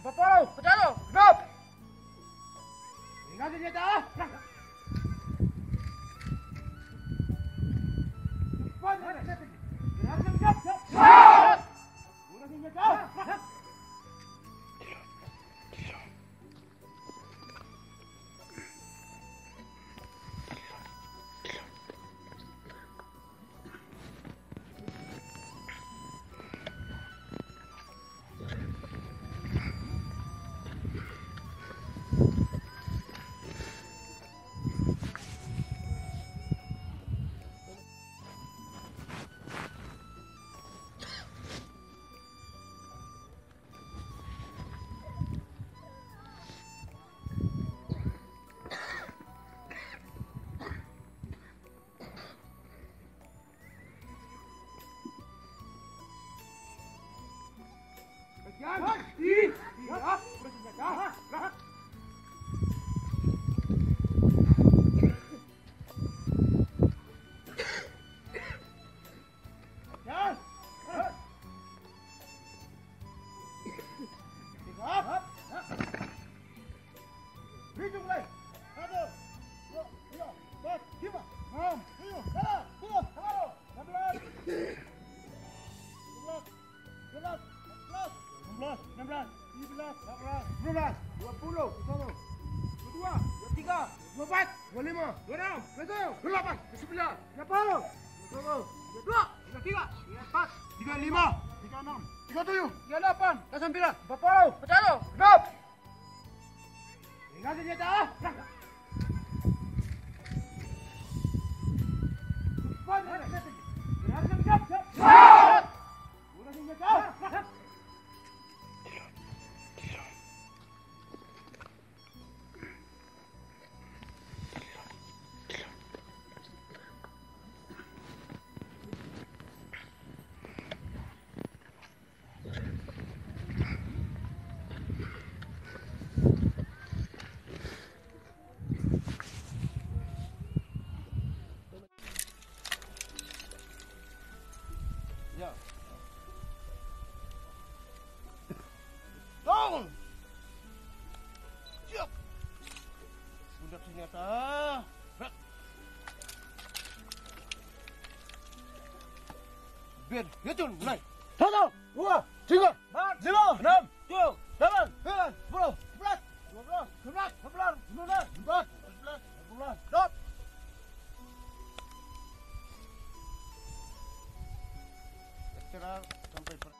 Bapak lo, pecah lo, hidup! Ingat ini tak? Yard. Tiga, empat, tiga, lima, tiga, enam, tiga, tujuh, tiga, lapan, tiga, sembilan, empat puluh, empat puluh, enam. Ingat senjata, ah. 왜, 왜 좀, 나, 하나, 우와, 지금, 만, 지금, 남, 예! 쭉, 나만, 회만, 불어, 불어, 불어, 불어, 불어, 불어, 불어, 불어, 불어, Gracias.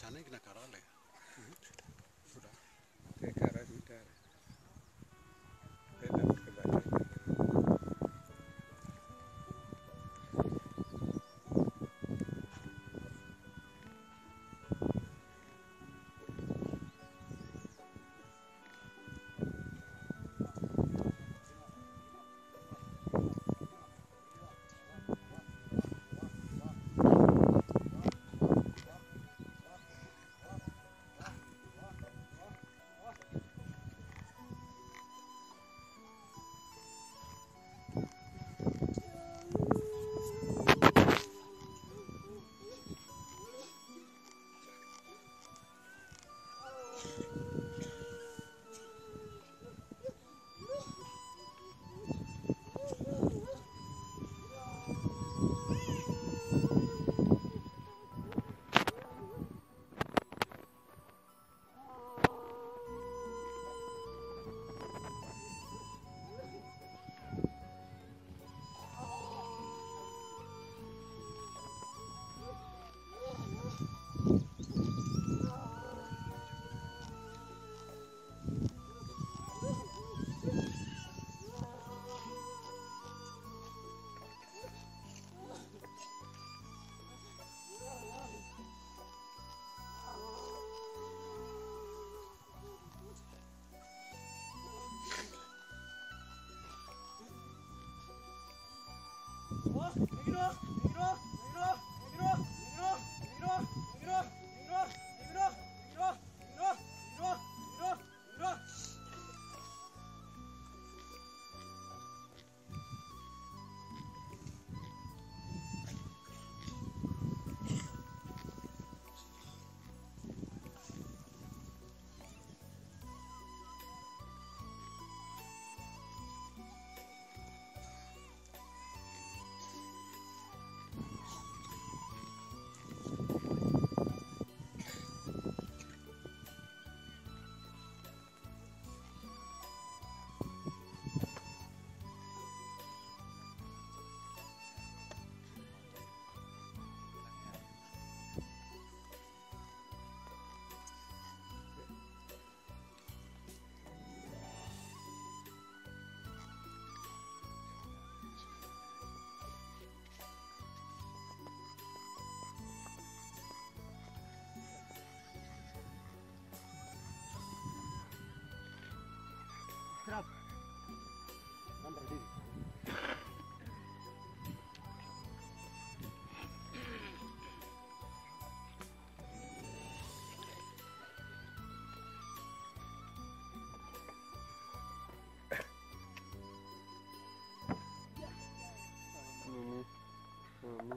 ¿Sabes qué? up. Pick it up.